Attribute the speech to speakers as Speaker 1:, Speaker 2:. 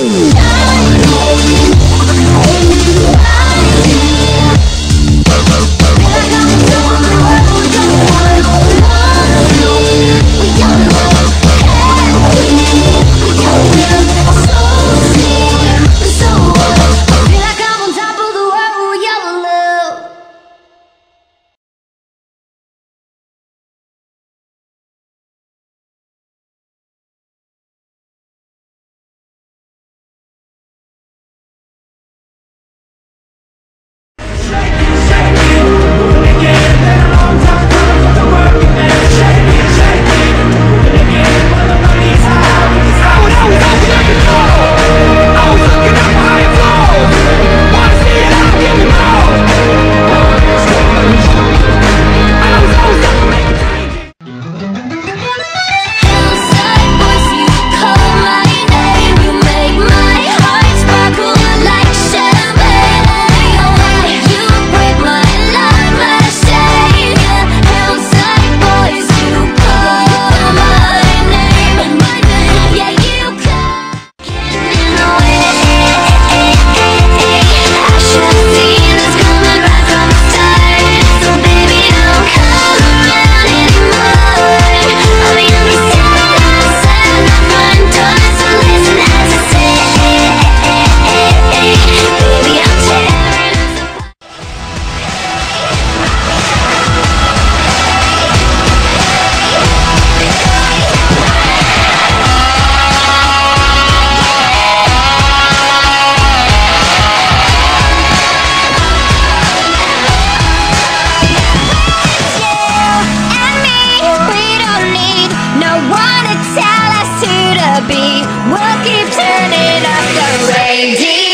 Speaker 1: Tchau. We'll keep turning up the radio.